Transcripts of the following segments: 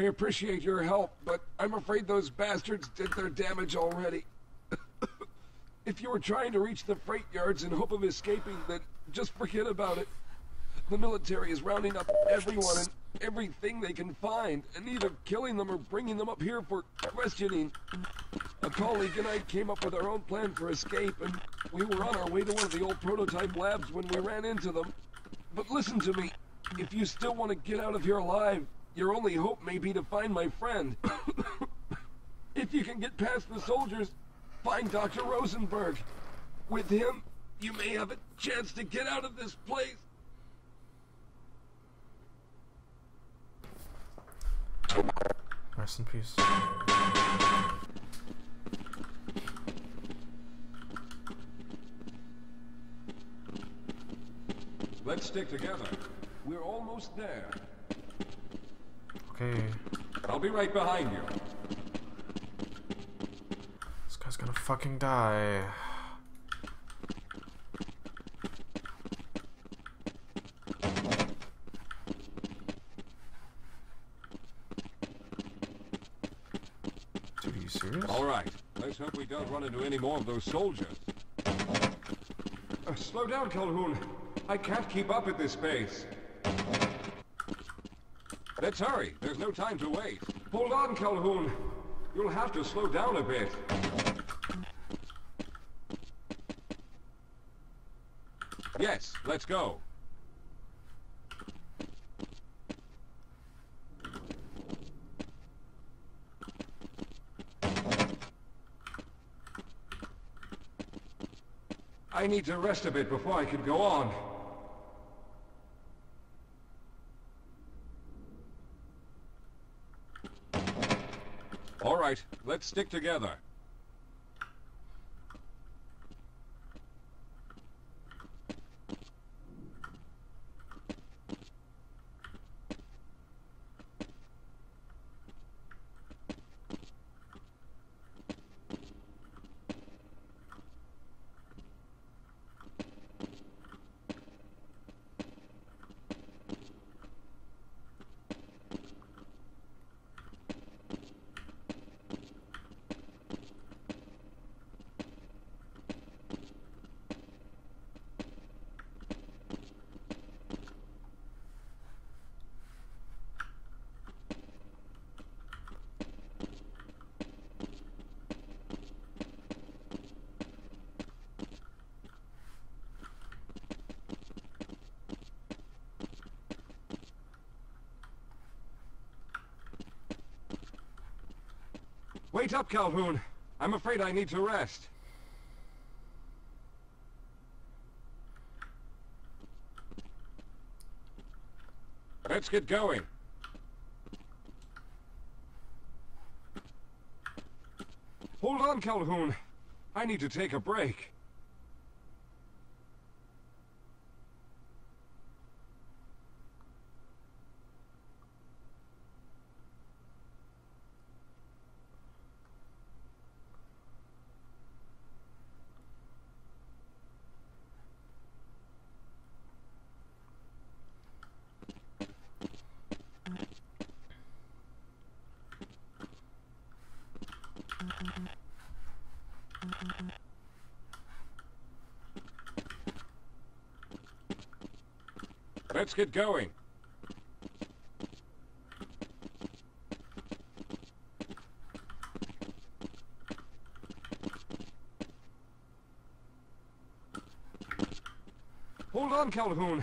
I appreciate your help, but I'm afraid those bastards did their damage already. if you were trying to reach the freight yards in hope of escaping, then just forget about it. The military is rounding up everyone and everything they can find, and either killing them or bringing them up here for questioning. A colleague and I came up with our own plan for escape, and we were on our way to one of the old prototype labs when we ran into them. But listen to me. If you still want to get out of here alive, your only hope may be to find my friend. if you can get past the soldiers, find Dr. Rosenberg. With him, you may have a chance to get out of this place. Rest in peace. Let's stick together. We're almost there. Okay. I'll be right behind you. This guy's gonna fucking die. Dude, are you serious? All right. Let's hope we don't run into any more of those soldiers. Uh, slow down, Calhoun. I can't keep up at this pace. Let's hurry. There's no time to wait. Hold on, Calhoun. You'll have to slow down a bit. Yes, let's go. I need to rest a bit before I can go on. All right, let's stick together. Wait up, Calhoun. I'm afraid I need to rest. Let's get going. Hold on, Calhoun. I need to take a break. Let's get going. Hold on, Calhoun.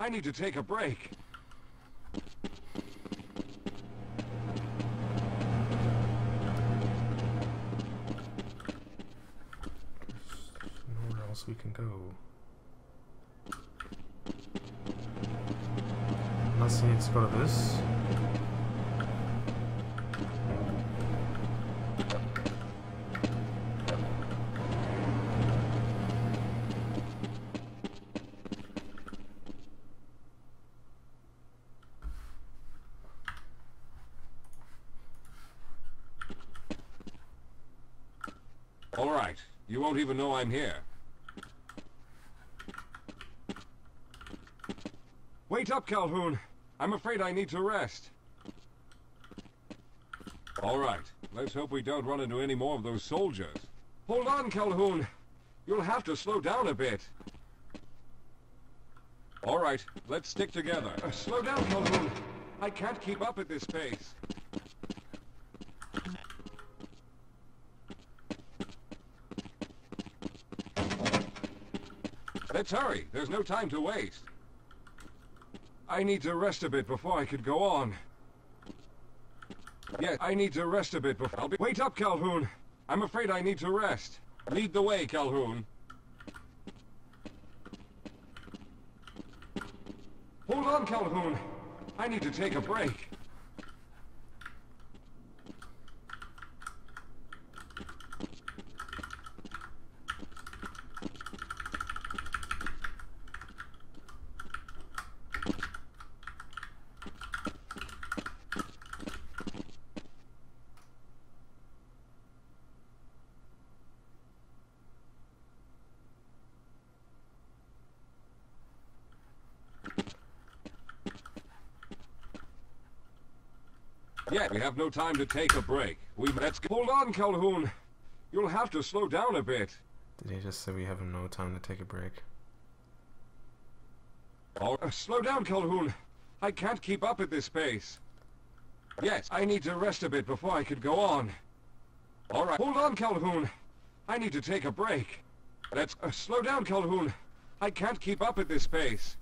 I need to take a break. Nowhere else we can go. Go to this. All right. You won't even know I'm here. Wait up, Calhoun. I'm afraid I need to rest. All right. Let's hope we don't run into any more of those soldiers. Hold on, Calhoun. You'll have to slow down a bit. All right. Let's stick together. Uh, slow down, Calhoun. I can't keep up at this pace. Let's hurry. There's no time to waste. I need to rest a bit before I could go on. Yes, I need to rest a bit before I'll be- Wait up, Calhoun! I'm afraid I need to rest. Lead the way, Calhoun. Hold on, Calhoun. I need to take a break. Yeah, we have no time to take a break. We let's. Hold on, Calhoun. You'll have to slow down a bit. Did he just say we have no time to take a break? Oh, uh, slow down, Calhoun. I can't keep up at this pace. Yes, I need to rest a bit before I could go on. All right, hold on, Calhoun. I need to take a break. Let's uh, slow down, Calhoun. I can't keep up at this pace.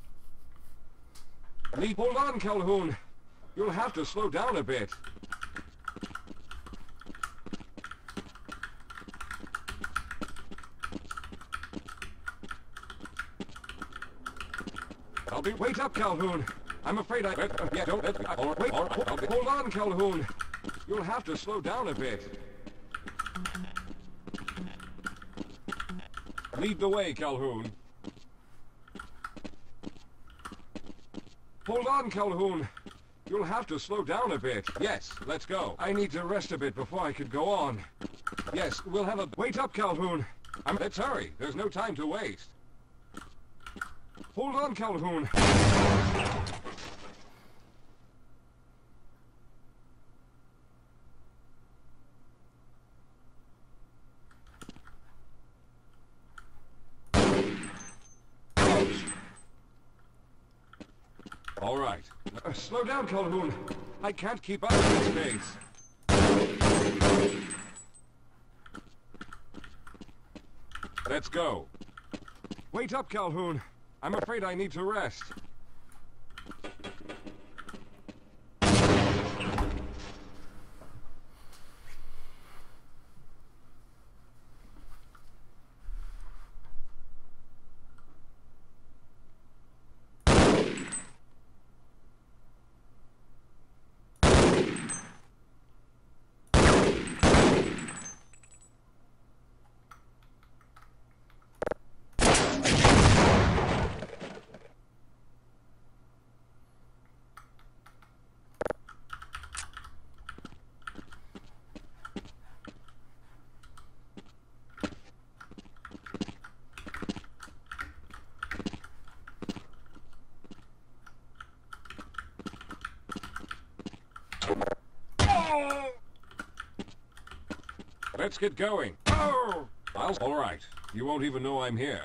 Need hold on, Calhoun. You'll have to slow down a bit. I'll be. Wait up, Calhoun. I'm afraid I. Uh, yeah, don't. Uh, all right, wait. I'll hold on, Calhoun. You'll have to slow down a bit. Lead the way, Calhoun. Hold on, Calhoun. You'll have to slow down a bit. Yes, let's go. I need to rest a bit before I could go on. Yes, we'll have a... Wait up, Calhoun. I'm... Let's hurry. There's no time to waste. Hold on, Calhoun. All right. Uh, slow down, Calhoun. I can't keep up with this pace. Let's go. Wait up, Calhoun. I'm afraid I need to rest. Let's get going. Oh! I'll... All right. You won't even know I'm here.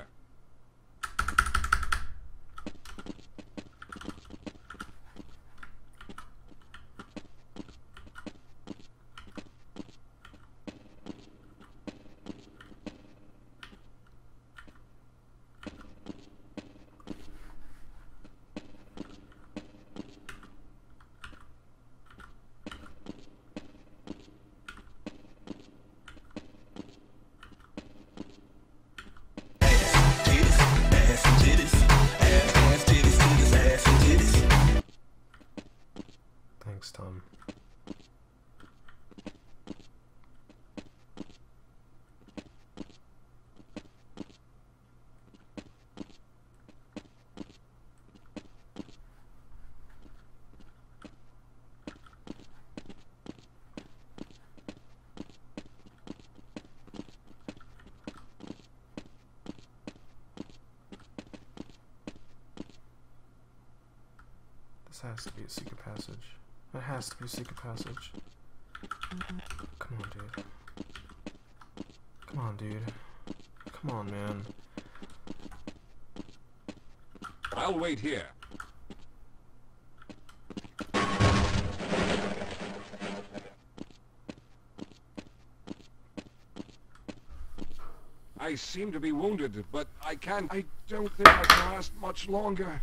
This has to be a secret passage. It has to be a secret passage. Come on, dude. Come on, dude. Come on, man. I'll wait here. I seem to be wounded, but I can't... I don't think I can last much longer.